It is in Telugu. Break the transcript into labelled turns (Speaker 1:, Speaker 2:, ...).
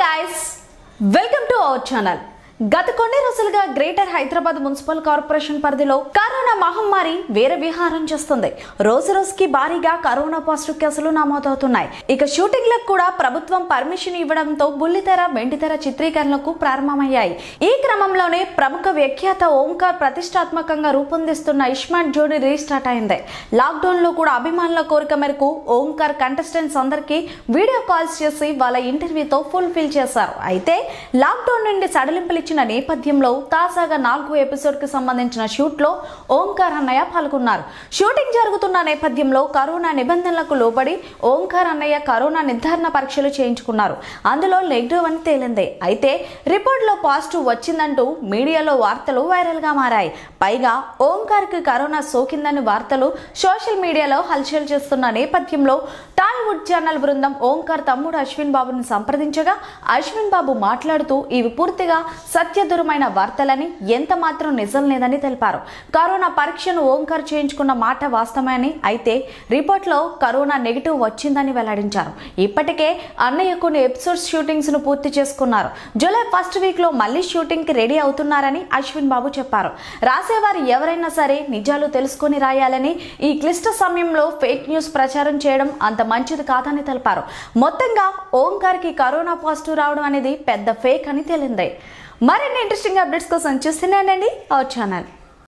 Speaker 1: Guys welcome to our channel గత కొన్ని రోజులుగా గ్రేటర్ హైదరాబాద్ మున్సిపల్ కార్పొరేషన్ పరిధిలో కరోనా మహమ్మారి వేరే విహారం చేస్తుంది. రోజు రోజుకి భారీగా కరోనా పాజిటివ్ కేసులు నమోదవుతున్నాయి. ఇక షూటింగ్లకు కూడా ప్రభుత్వం పర్మిషన్ ఇవ్వడంతో బుల్లితెర వెండితెర చిత్రీకరణలకు ప్రారంభమయ్యాయి. ఈ క్రమంలోనే ప్రముఖ వ్యఖ్యాత ఓంకార్ ప్రతిష్టాత్మకంగా రూపొందిస్తున్న ఇష్మాన్ జోడి రీస్టార్ట్ అయింది. లాక్డౌన్లో కూడా అభిమానుల కోరిక మేరకు ఓంకార్ కంటెస్టెంట్స్ అందరికీ వీడియో కాల్స్ చేసి వాళ్ళ ఇంటర్వ్యూతో ఫుల్ఫిల్ చేశారు. అయితే లాక్డౌన్ నుండి సడలింపులు ఇచ్చిన నేపథ్యంలో తాజాగా నాలుగో ఎపిసోడ్కు సంబంధించిన షూట్లో ఓంకార్ అన్నయ్య పాల్గొన్నారు. షూటింగ్ జరుగుతున్న నేపథ్యంలో కరోనా నిబంధనలకు లోబడి ఓంకార్ అన్నయ్య కరోనా నిర్ధారణ పరీక్షలు చేయించుకున్నారు. అందులో నెగిటివ్ అని తేలిందే. అయితే రిపోర్ట్లో పాజిటివ్ వచ్చిందంటూ మీడియాలో వార్తలు వైరల్గా మారాయి. పైగా ఓంకార్కి కరోనా సోకిందని వార్తలు సోషల్ మీడియాలో హల్చల్ చేస్తున్న నేపథ్యంలో టాలీవుడ్ ఛానల్ బృందం ఓంకార్ తమ్ముడు అశ్విన్ బాబుని సంప్రదించగా అశ్విన్ బాబు మాట్లాడుతూ ఇవి పూర్తిగా సత్యదూరమైన వార్తలని ఎంత మాత్రం నిజం లేదని తెలిపారు. కరోనా పరీక్షను ఓంకార్ చేయించుకున్న మాట వాస్తవమని అయితే రిపోర్ట్లో కరోనా నెగిటివ్ వచ్చిందని వెల్లడించారు. ఇప్పటికే అన్నయ్య కొన్ని ఎపిసోడ్స్ షూటింగ్స్ను పూర్తి చేసుకున్నారు. జూలై ఫస్ట్ వీక్లో మళ్ళీ షూటింగ్కి రెడీ అవుతున్నారని అశ్విన్ బాబు చెప్పారు. రాసేవారు ఎవరైనా సరే నిజాలు తెలుసుకొని రాయాలని ఈ క్లిష్ట సమయంలో ఫేక్ న్యూస్ ప్రచారం చేయడం అంత మంచిది కాదని తెలిపారు. మొత్తంగా ఓంకార్కి కరోనా పాజిటివ్ రావడం అనేది పెద్ద ఫేక్ అని తేలింది. మరిన్ని ఇంట్రెస్టింగ్ అప్డేట్స్ కోసం చూస్తున్నానండి. Our channel